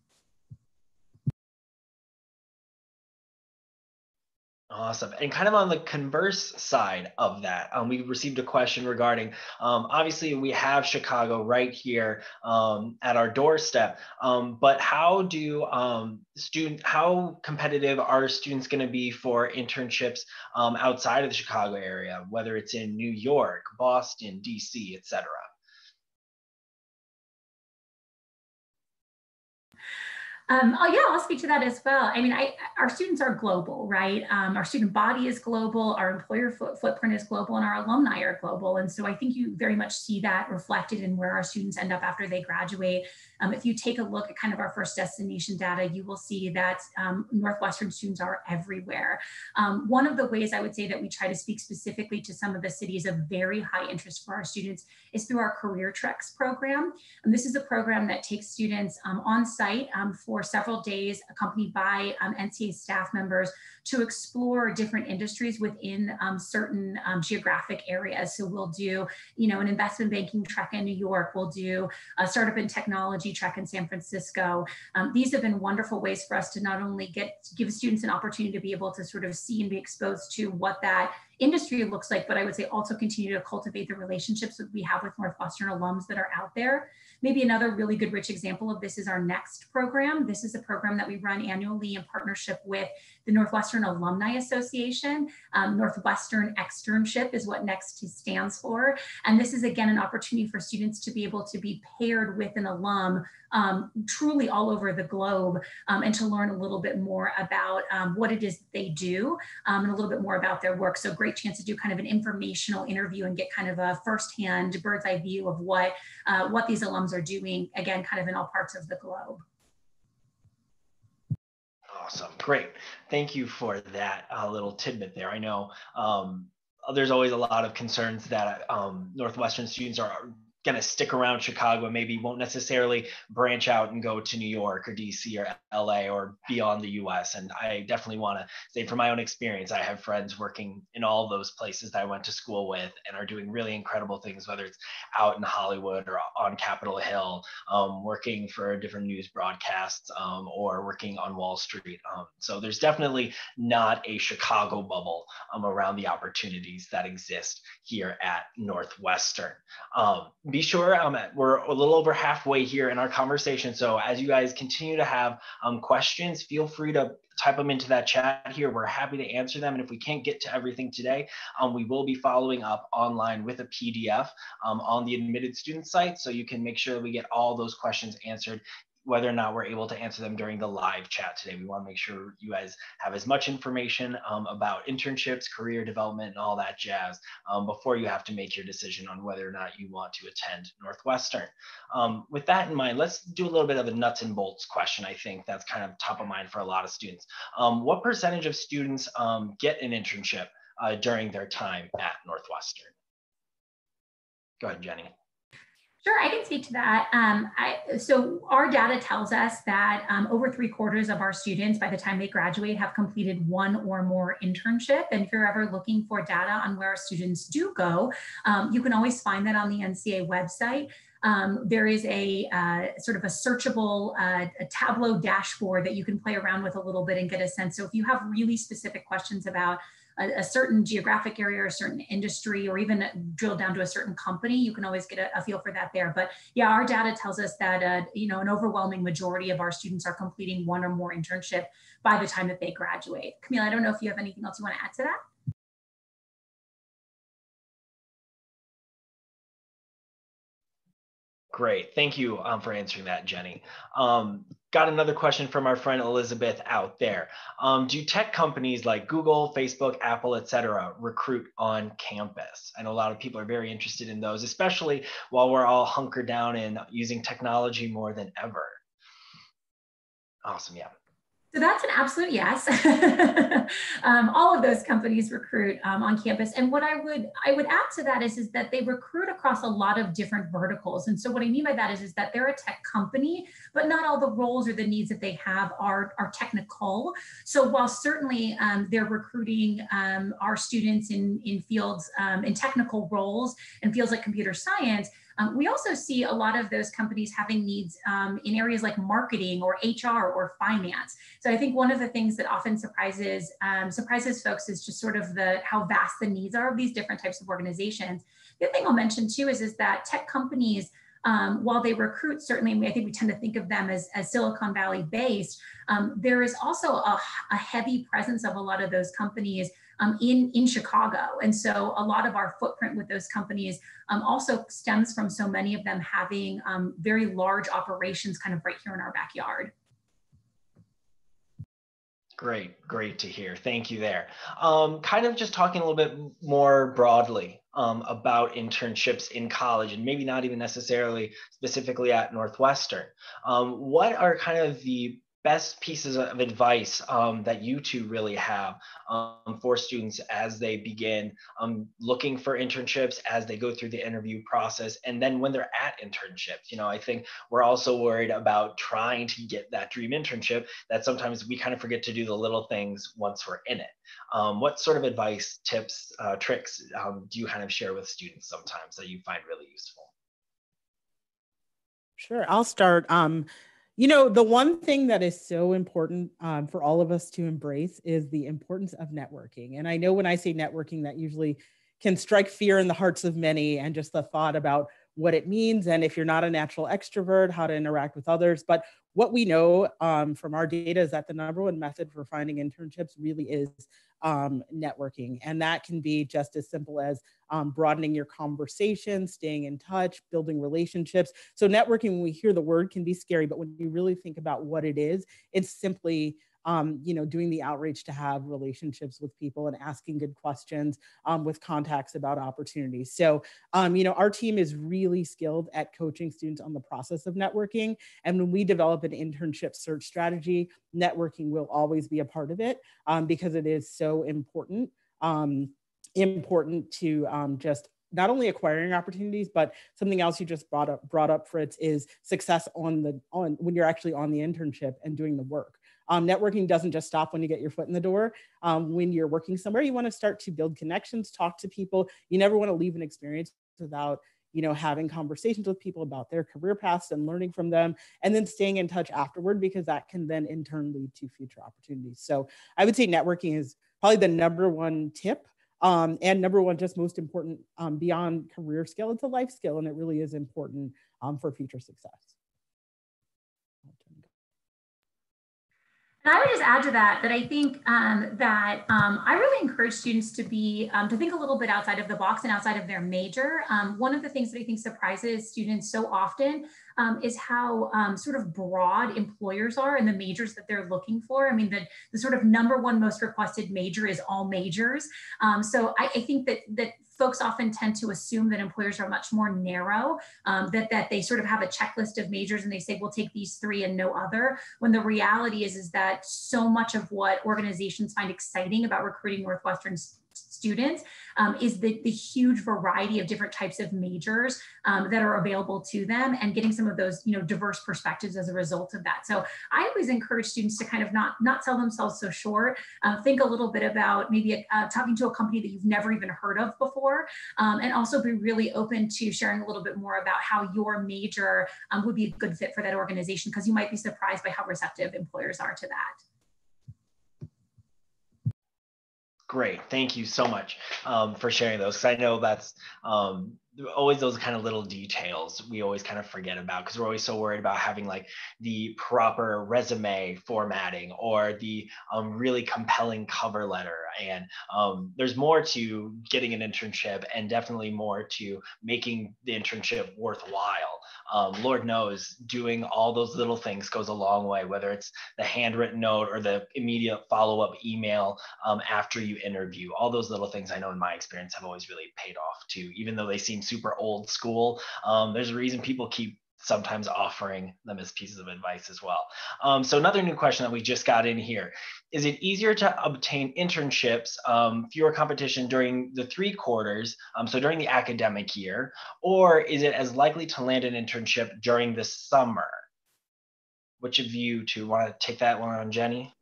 Awesome. And kind of on the converse side of that, um, we received a question regarding um, obviously we have Chicago right here um, at our doorstep, um, but how do um, student how competitive are students going to be for internships um, outside of the Chicago area, whether it's in New York, Boston, DC, et cetera? Um, oh yeah, I'll speak to that as well. I mean, I, our students are global, right? Um, our student body is global, our employer foot, footprint is global, and our alumni are global. And so I think you very much see that reflected in where our students end up after they graduate. Um, if you take a look at kind of our first destination data, you will see that um, Northwestern students are everywhere. Um, one of the ways I would say that we try to speak specifically to some of the cities of very high interest for our students is through our Career Treks program. And this is a program that takes students um, on site um, for several days, accompanied by um, NCA staff members to explore different industries within certain geographic areas. So we'll do, you know, an investment banking trek in New York. We'll do a startup technology technology trek in San Francisco. Um, these have been wonderful ways for us to not only get give students an opportunity to be able to sort of see and be exposed to what that industry looks like, but I would say also continue to cultivate the relationships that we have with Northwestern alums that are out there. Maybe another really good rich example of this is our next program. This is a program that we run annually in partnership with the Northwestern Alumni Association. Um, Northwestern Externship is what NEXT stands for. And this is again an opportunity for students to be able to be paired with an alum um, truly all over the globe um, and to learn a little bit more about um, what it is they do um, and a little bit more about their work. So great chance to do kind of an informational interview and get kind of a firsthand bird's eye view of what, uh, what these alums are doing, again, kind of in all parts of the globe. Awesome. Great. Thank you for that uh, little tidbit there. I know um, there's always a lot of concerns that um, Northwestern students are going to stick around Chicago, maybe won't necessarily branch out and go to New York or DC or LA or beyond the US. And I definitely want to say from my own experience, I have friends working in all those places that I went to school with and are doing really incredible things, whether it's out in Hollywood or on Capitol Hill, um, working for different news broadcasts um, or working on Wall Street. Um, so there's definitely not a Chicago bubble um, around the opportunities that exist here at Northwestern um, be sure um, we're a little over halfway here in our conversation. So as you guys continue to have um, questions, feel free to type them into that chat here. We're happy to answer them. And if we can't get to everything today, um, we will be following up online with a PDF um, on the admitted student site. So you can make sure we get all those questions answered whether or not we're able to answer them during the live chat today. We want to make sure you guys have as much information um, about internships, career development, and all that jazz um, before you have to make your decision on whether or not you want to attend Northwestern. Um, with that in mind, let's do a little bit of a nuts and bolts question. I think that's kind of top of mind for a lot of students. Um, what percentage of students um, get an internship uh, during their time at Northwestern? Go ahead, Geni. Sure, I can speak to that. Um, I, so our data tells us that um, over three quarters of our students by the time they graduate have completed one or more internship. And if you're ever looking for data on where our students do go, um, you can always find that on the NCA website. Um, there is a uh, sort of a searchable uh, a Tableau dashboard that you can play around with a little bit and get a sense. So if you have really specific questions about a, a, certain geographic area or a certain industry or even drill down to a certain company, you can always get a, a feel for that there. But yeah, our data tells us that, uh, you know, an overwhelming majority of our students are completing one or more internship by the time that they graduate. Kamilah, I don't know if you have anything else you want to add to that? Great. Thank you um, for answering that, Geni. Um, got another question from our friend Elizabeth out there. Um, do tech companies like Google, Facebook, Apple, et cetera, recruit on campus? I know a lot of people are very interested in those, especially while we're all hunkered down and using technology more than ever. Awesome. Yeah. So that's an absolute yes. um, all of those companies recruit um, on campus, and what I would I would add to that is is that they recruit across a lot of different verticals. And so what I mean by that is is that they're a tech company, but not all the roles or the needs that they have are are technical. So while certainly um, they're recruiting um, our students in in fields um, in technical roles and fields like computer science um, we also see a lot of those companies having needs um, in areas like marketing or HR or finance. So I think one of the things that often surprises um, surprises folks is just sort of the how vast the needs are of these different types of organizations. The other thing I'll mention too is, is that tech companies um, while they recruit, certainly, I think we tend to think of them as, as Silicon Valley based, um, there is also a, a, heavy presence of a lot of those companies um, in, in Chicago. And so a lot of our footprint with those companies um, also stems from so many of them having um, very large operations kind of right here in our backyard. Great, great to hear. Thank you there. Um, kind of just talking a little bit more broadly um, about internships in college and maybe not even necessarily specifically at Northwestern. Um, what are kind of the best pieces of advice um, that you two really have um, for students as they begin um, looking for internships, as they go through the interview process, and then when they're at internships? You know, I think we're also worried about trying to get that dream internship that sometimes we kind of forget to do the little things once we're in it. Um, what sort of advice, tips, uh, tricks um, do you kind of share with students sometimes that you find really useful? Sure, I'll start. You know, the one thing that is so important um, for all of us to embrace is the importance of networking. And I know when I say networking, that usually can strike fear in the hearts of many and just the thought about what it means and if you're not a natural extrovert how to interact with others but what we know um, from our data is that the number one method for finding internships really is um, networking. And that can be just as simple as um, broadening your conversation, staying in touch, building relationships. So, networking, when we hear the word, can be scary, but when you really think about what it is, it's simply um, you know, doing the outreach to have relationships with people and asking good questions um, with contacts about opportunities. So, um, you know, our team is really skilled at coaching students on the process of networking. And when we develop an internship search strategy, networking will always be a part of it um, because it is so important um, important to um, just not only acquiring opportunities, but something else you just brought up brought up, Fritz, is success on the on when you're actually on the internship and doing the work. Um, networking doesn't just stop when you get your foot in the door. Um, when you're working somewhere, you want to start to build connections, talk to people. You never want to leave an experience without you know having conversations with people about their career paths and learning from them and then staying in touch afterward because that can then in turn lead to future opportunities so i would say networking is probably the number one tip um, and number one just most important um, beyond career skill it's a life skill and it really is important um, for future success And I would just add to that that I think um, that um, I really encourage students to be um, to think a little bit outside of the box and outside of their major. Um, one of the things that I think surprises students so often um, is how um, sort of broad employers are and the majors that they're looking for. I mean, the, the sort of number one most requested major is all majors. so I, I think that that folks often tend to assume that employers are much more narrow, um, that, that they sort of have a checklist of majors and they say, we'll take these three and no other. When the reality is, is that so much of what organizations find exciting about recruiting Northwestern's students um, is the, the huge variety of different types of majors um, that are available to them and getting some of those you know diverse perspectives as a result of that. So i always encourage students to kind of not not sell themselves so short uh, think a little bit about maybe uh, talking to a company that you've never even heard of before um, and also be really open to sharing a little bit more about how your major um, would be a good fit for that organization because you might be surprised by how receptive employers are to that Great. Thank you so much um, for sharing those. Because I know that's um, always those kind of little details we always kind of forget about because we're always so worried about having like the proper resume formatting or the um, really compelling cover letter. And um, there's more to getting an internship and definitely more to making the internship worthwhile um, Lord knows doing all those little things goes a long way, whether it's the handwritten note or the immediate follow up email um, after you interview. All those little things I know in my experience have always really paid off too, even though they seem super old school. Um, there's a reason people keep sometimes offering them as pieces of advice as well. Um, so another new question that we just got in here, is it easier to obtain internships, um, fewer competition during the three quarters, um, so during the academic year, or is it as likely to land an internship during the summer? Which of you two want to take that one on, Geni?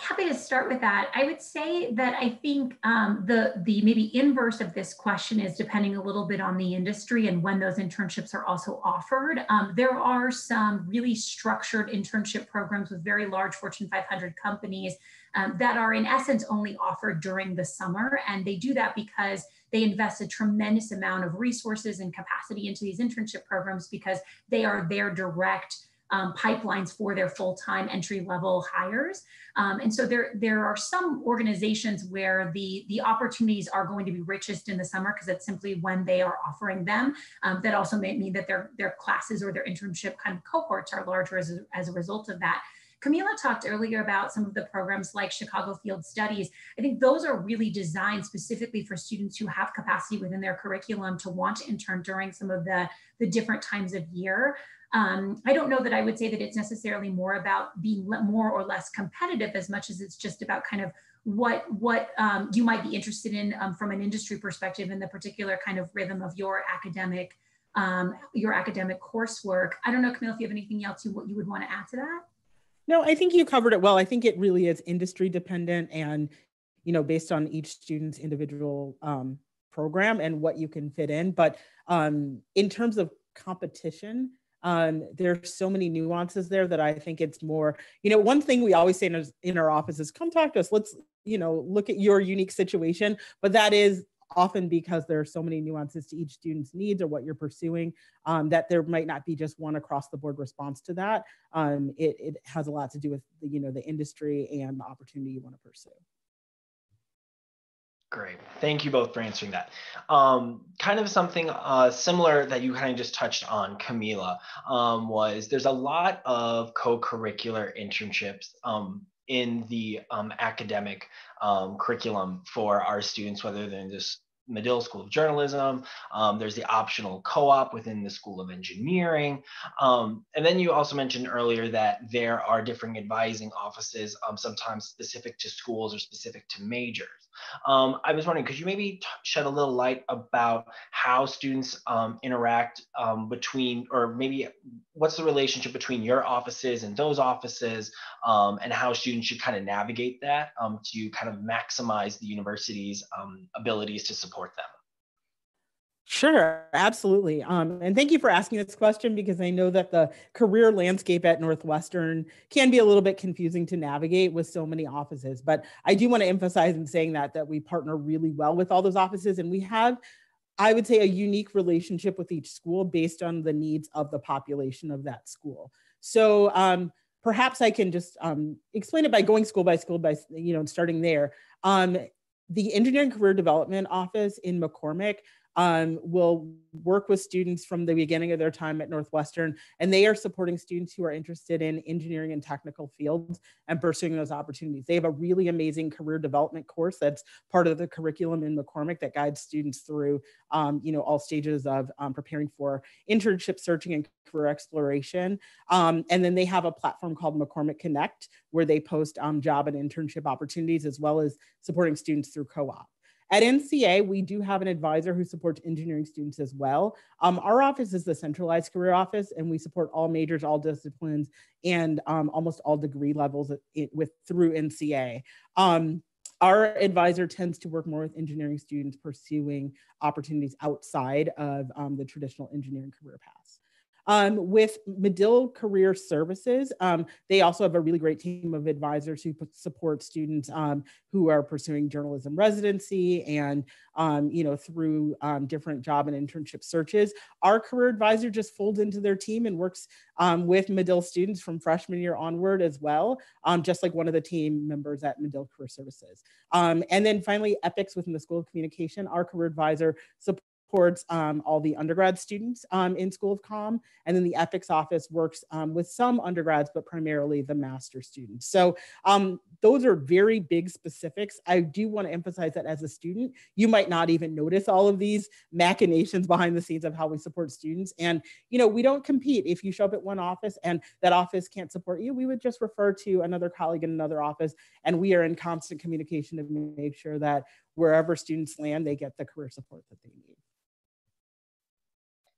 Happy to start with that. I would say that I think um, the the maybe inverse of this question is depending a little bit on the industry and when those internships are also offered. Um, there are some really structured internship programs with very large Fortune 500 companies um, that are in essence only offered during the summer, and they do that because they invest a tremendous amount of resources and capacity into these internship programs because they are their direct um, pipelines for their full-time entry-level hires. Um, and so there, there are some organizations where the, the opportunities are going to be richest in the summer because it's simply when they are offering them. Um, that also may mean that their, their classes or their internship kind of cohorts are larger as a, as a result of that. Kamilah talked earlier about some of the programs like Chicago Field Studies. I think those are really designed specifically for students who have capacity within their curriculum to want to intern during some of the, the different times of year. Um, I don't know that I would say that it's necessarily more about being more or less competitive as much as it's just about kind of what what um, you might be interested in um, from an industry perspective and the particular kind of rhythm of your academic um, your academic coursework. I don't know, Kamilah, if you have anything else you, you would want to add to that. No, I think you covered it well. I think it really is industry dependent and, you know, based on each student's individual um, program and what you can fit in. But um, in terms of competition, um, there's so many nuances there that I think it's more, you know, one thing we always say in our, in our office is come talk to us. Let's, you know, look at your unique situation. But that is often because there are so many nuances to each student's needs or what you're pursuing um, that there might not be just one across the board response to that. Um, it, it has a lot to do with the, you know the industry and the opportunity you want to pursue. Great. Thank you both for answering that. Um, kind of something uh, similar that you kind of just touched on, Kamilah, um, was there's a lot of co-curricular internships um, in the um, academic um, curriculum for our students, whether they're in this Medill School of Journalism. Um, there's the optional co-op within the School of Engineering. Um, and then you also mentioned earlier that there are different advising offices, um, sometimes specific to schools or specific to majors. Um, I was wondering, could you maybe shed a little light about how students um, interact um, between, or maybe what's the relationship between your offices and those offices, and how students should kind of navigate that to kind of maximize the university's abilities to support them? Sure, absolutely. Um, and thank you for asking this question because I know that the career landscape at Northwestern can be a little bit confusing to navigate with so many offices. But I do want to emphasize in saying that that we partner really well with all those offices, and we have, I would say, a unique relationship with each school based on the needs of the population of that school. So um, perhaps I can just um, explain it by going school by school by you know starting there. Um, the Engineering Career Development Office in McCormick um, will work with students from the beginning of their time at Northwestern, and they are supporting students who are interested in engineering and technical fields and pursuing those opportunities. They have a really amazing career development course that's part of the curriculum in McCormick that guides students through, um, you know, all stages of um, preparing for internship searching and career exploration. Um, and then they have a platform called McCormick Connect, where they post um, job and internship opportunities as well as supporting students through co-op. At NCA, we do have an advisor who supports engineering students as well. Um, our office is the centralized career office, and we support all majors, all disciplines, and um, almost all degree levels with through NCA. Um, our advisor tends to work more with engineering students pursuing opportunities outside of um, the traditional engineering career paths. Um, with Medill Career Services, um, they also have a really great team of advisors who support students um, who are pursuing journalism residency and, um, you know, through um, different job and internship searches. Our career advisor just folds into their team and works um, with Medill students from freshman year onward as well, just like one of the team members at Medill Career Services. and then finally, EPICS within the School of Communication, our career advisor supports supports um, all the undergrad students um, in School of Com. And then the EPICS office works um, with some undergrads, but primarily the master students. So um, those are very big specifics. I do want to emphasize that as a student, you might not even notice all of these machinations behind the scenes of how we support students. And, you know, we don't compete. If you show up at one office and that office can't support you, we would just refer to another colleague in another office. And we are in constant communication to make sure that wherever students land, they get the career support that they need.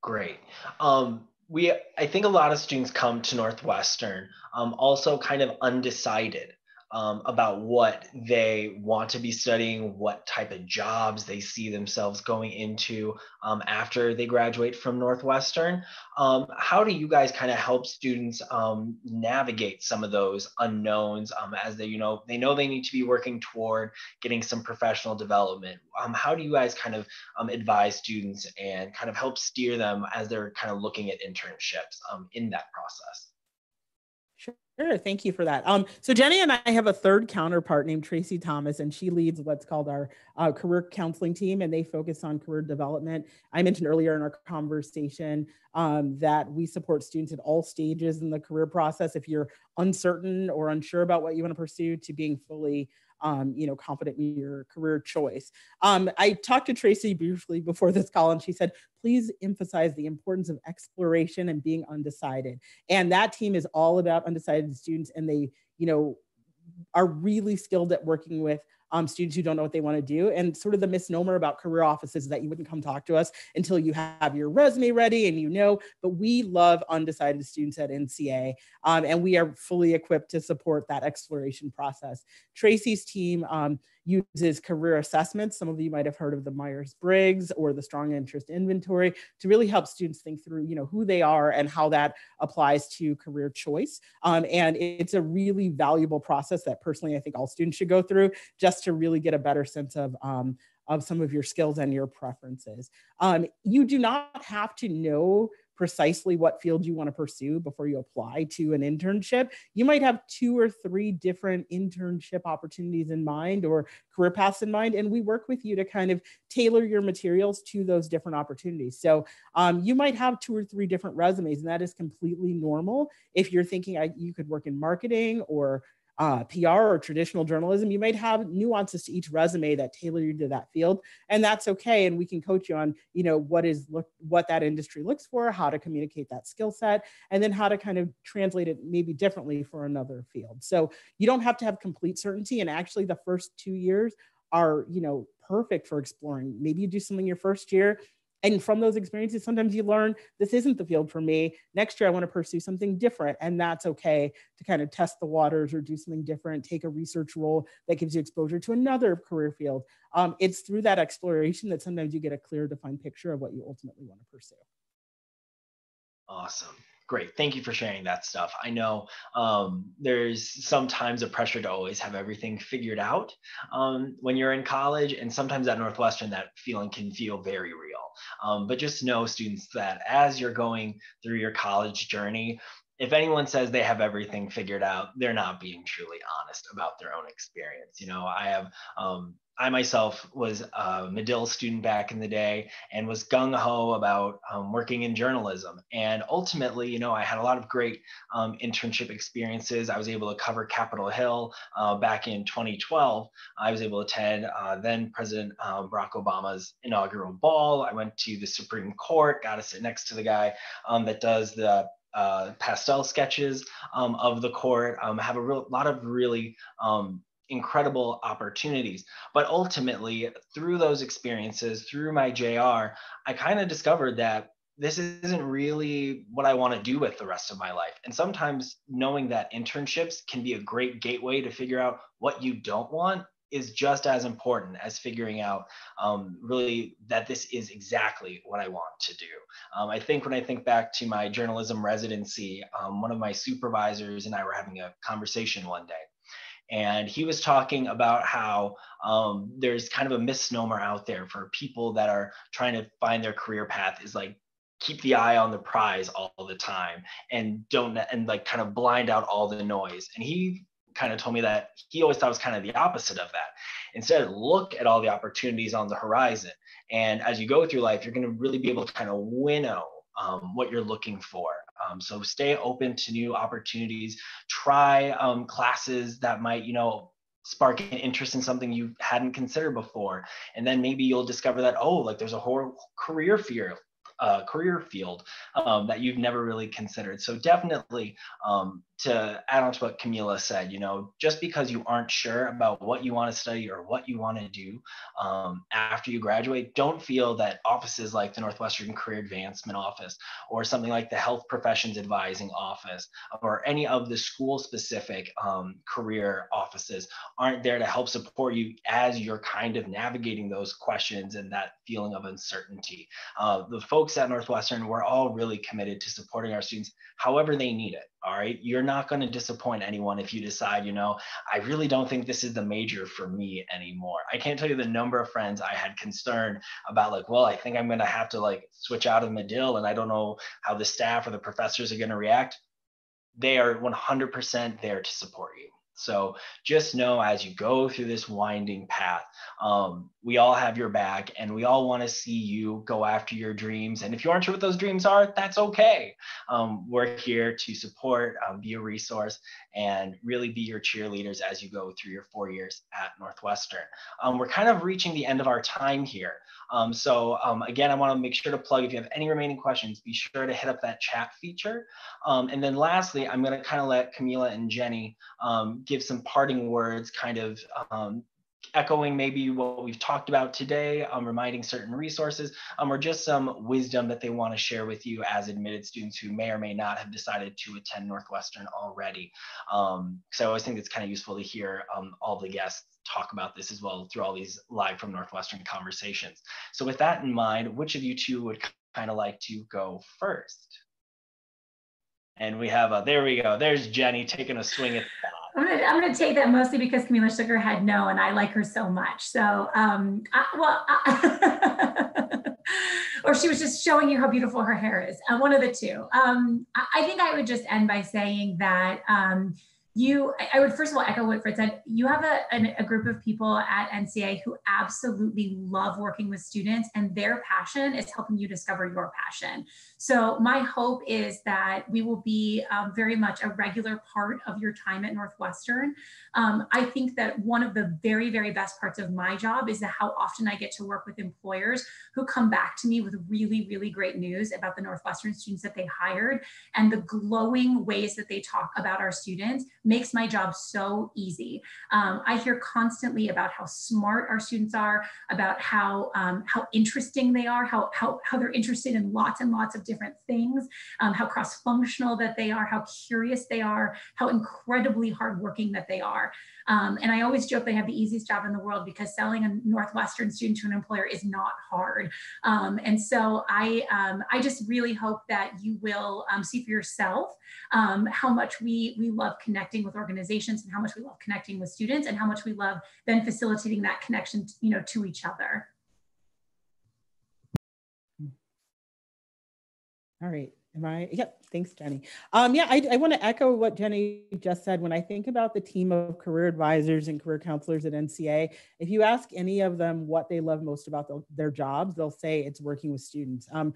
Great. Um, we, I think a lot of students come to Northwestern um, also kind of undecided um, about what they want to be studying, what type of jobs they see themselves going into um, after they graduate from Northwestern. Um, how do you guys kind of help students um, navigate some of those unknowns um, as they, you know, they know they need to be working toward getting some professional development? Um, how do you guys kind of advise students and kind of help steer them as they're kind of looking at internships in that process? Sure, thank you for that. Um, so Geni and I have a third counterpart named Tracy Thomas, and she leads what's called our uh, career counseling team, and they focus on career development. I mentioned earlier in our conversation um, that we support students at all stages in the career process. If you're uncertain or unsure about what you want to pursue, to being fully um, you know, confident in your career choice. Um, I talked to Tracy briefly before this call, and she said, please emphasize the importance of exploration and being undecided. And that team is all about undecided students, and they, you know, are really skilled at working with um, students who don't know what they want to do. And sort of the misnomer about career offices is that you wouldn't come talk to us until you have your resume ready and you know, but we love undecided students at NCA um, and we are fully equipped to support that exploration process. Tracy's team um, uses career assessments. Some of you might have heard of the Myers-Briggs or the strong interest inventory to really help students think through, you know, who they are and how that applies to career choice. Um, and it's a really valuable process that personally I think all students should go through just to really get a better sense of um, of some of your skills and your preferences. Um, you do not have to know precisely what field you want to pursue before you apply to an internship. You might have two or three different internship opportunities in mind or career paths in mind, and we work with you to kind of tailor your materials to those different opportunities. So um, you might have two or three different resumes, and that is completely normal. If you're thinking I, you could work in marketing or uh, PR or traditional journalism, you might have nuances to each resume that tailor you to that field, and that's okay. And we can coach you on, you know, what is look what that industry looks for, how to communicate that skill set, and then how to kind of translate it maybe differently for another field. So you don't have to have complete certainty. And actually, the first two years are, you know, perfect for exploring. Maybe you do something your first year and from those experiences sometimes you learn this isn't the field for me. Next year i want to pursue something different. And that's okay to kind of test the waters or do something different take a research role that gives you exposure to another career field. Um, it's through that exploration that sometimes you get a clear defined picture of what you ultimately want to pursue. Awesome great thank you for sharing that stuff i know um, there's sometimes a pressure to always have everything figured out um, when you're in college and sometimes at northwestern that feeling can feel very real um, but just know, students, that as you're going through your college journey, if anyone says they have everything figured out, they're not being truly honest about their own experience. You know, I have um, I myself was a Medill student back in the day and was gung ho about um, working in journalism. And ultimately, you know, I had a lot of great um, internship experiences. I was able to cover Capitol Hill uh, back in 2012. I was able to attend uh, then President uh, Barack Obama's inaugural ball. I went to the Supreme Court, got to sit next to the guy um, that does the uh, pastel sketches um, of the court. Um, have a real, lot of really um, incredible opportunities. But ultimately, through those experiences, through my JR, I kind of discovered that this isn't really what I want to do with the rest of my life. And sometimes knowing that internships can be a great gateway to figure out what you don't want is just as important as figuring out um, really that this is exactly what I want to do. Um, I think when I think back to my journalism residency, um, one of my supervisors and I were having a conversation one day and he was talking about how um, there's kind of a misnomer out there for people that are trying to find their career path is like keep the eye on the prize all the time and don't and like kind of blind out all the noise. And he kind of told me that he always thought it was kind of the opposite of that. Instead look at all the opportunities on the horizon. And as you go through life you're going to really be able to kind of winnow um, what you're looking for um, so stay open to new opportunities. Try um, classes that might, you know, spark an interest in something you hadn't considered before. And then maybe you'll discover that, oh, like there's a whole career field uh, career field um, that you've never really considered. So definitely um, to add on to what Kamilah said, you know, just because you aren't sure about what you want to study or what you want to do um, after you graduate, don't feel that offices like the Northwestern Career Advancement Office or something like the Health Professions Advising Office or any of the school specific um, career offices aren't there to help support you as you're kind of navigating those questions and that feeling of uncertainty. Uh, the folks at Northwestern, we're all really committed to supporting our students however they need it. All right. You're not going to disappoint anyone if you decide, you know, I really don't think this is the major for me anymore. I can't tell you the number of friends I had concern about, like, well, I think I'm going to have to like switch out of Medill and I don't know how the staff or the professors are going to react. They are 100% there to support you. So just know as you go through this winding path, um, we all have your back and we all want to see you go after your dreams. And if you aren't sure what those dreams are, that's okay. Um, we're here to support, um, be a resource, and really be your cheerleaders as you go through your four years at Northwestern. Um, we're kind of reaching the end of our time here. Um, so um, again, I want to make sure to plug, if you have any remaining questions, be sure to hit up that chat feature. and then lastly, I'm going to kind of let Kamilah and Geni give some parting words, kind of um, echoing maybe what we've talked about today, um, reminding certain resources, um, or just some wisdom that they want to share with you as admitted students who may or may not have decided to attend Northwestern already. Um, so I always think it's kind of useful to hear um, all the guests talk about this as well through all these live from Northwestern conversations. So with that in mind, which of you two would kind of like to go first? And we have a, there we go. There's Geni taking a swing at that. I'm gonna, I'm gonna take that mostly because Kamilah her head no, and I like her so much. So, um, I, well, I, or she was just showing you how beautiful her hair is. Uh, one of the two. Um, I, I, think I would just end by saying that um, you i would first of all echo what fritz said. You have a, a, group of people at nca who absolutely love working with students and their passion is helping you discover your passion. So my hope is that we will be um, very much a regular part of your time at northwestern. Um, i think that one of the very very best parts of my job is how often i get to work with employers who come back to me with really really great news about the northwestern students that they hired and the glowing ways that they talk about our students makes my job so easy. Um, I hear constantly about how smart our students are, about how, um, how interesting they are, how, how, how they're interested in lots and lots of different things, um, how cross-functional that they are, how curious they are, how incredibly hardworking that they are. Um, and I always joke they have the easiest job in the world because selling a Northwestern student to an employer is not hard. Um, and so I, um, I just really hope that you will um, see for yourself um, how much we, we love connecting with organizations and how much we love connecting with students and how much we love then facilitating that connection, you know, to each other. All right. I? Yep. Thanks, Geni. Um, yeah, I, I want to echo what Geni just said. When I think about the team of career advisors and career counselors at NCA, if you ask any of them what they love most about the, their jobs, they'll say it's working with students. Um,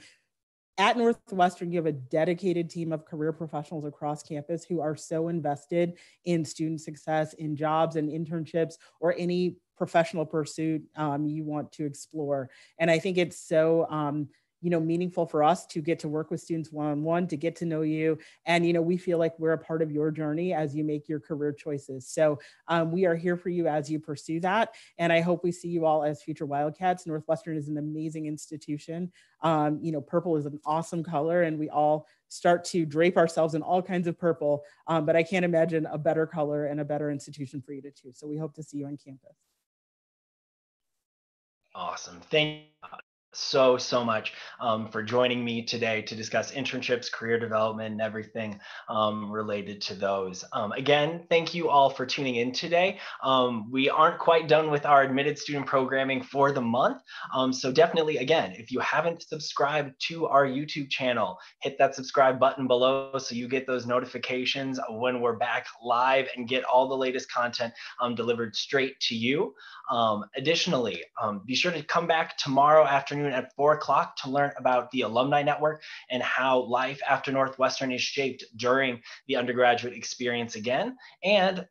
at Northwestern, you have a dedicated team of career professionals across campus who are so invested in student success, in jobs and internships, or any professional pursuit um, you want to explore. And I think it's so um, you know meaningful for us to get to work with students one on one to get to know you. And you know we feel like we're a part of your journey as you make your career choices. So um, we are here for you as you pursue that. And i hope we see you all as future wildcats. Northwestern is an amazing institution. Um, you know purple is an awesome color and we all start to drape ourselves in all kinds of purple. Um, but i can't imagine a better color and a better institution for you to choose. So we hope to see you on campus. Awesome. Thank you so, so much um, for joining me today to discuss internships, career development, and everything um, related to those. Um, again, thank you all for tuning in today. Um, we aren't quite done with our admitted student programming for the month. Um, so, definitely, again, if you haven't subscribed to our YouTube channel, hit that subscribe button below so you get those notifications when we're back live and get all the latest content um, delivered straight to you. additionally, be sure to come back tomorrow afternoon afternoon at four o'clock to learn about the Alumni Network and how life after Northwestern is shaped during the undergraduate experience again. And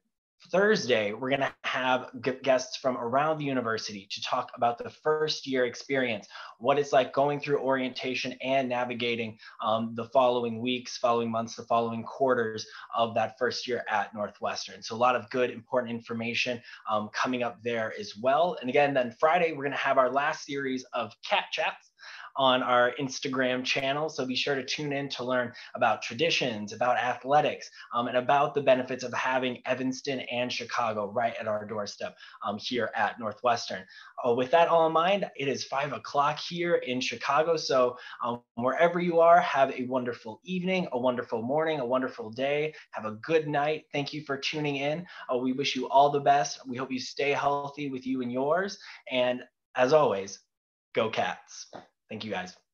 Thursday, we're going to have guests from around the university to talk about the first year experience, what it's like going through orientation and navigating um, the following weeks, following months, the following quarters of that first year at Northwestern. So, a lot of good, important information um, coming up there as well. And again, then Friday, we're going to have our last series of cat chats on our Instagram channel. So be sure to tune in to learn about traditions, about athletics, um, and about the benefits of having Evanston and Chicago right at our doorstep um, here at Northwestern. Uh, with that all in mind, it is five o'clock here in Chicago. So um, wherever you are, have a wonderful evening, a wonderful morning, a wonderful day. Have a good night. Thank you for tuning in. Uh, we wish you all the best. We hope you stay healthy with you and yours. And as always, go cats. Thank you guys.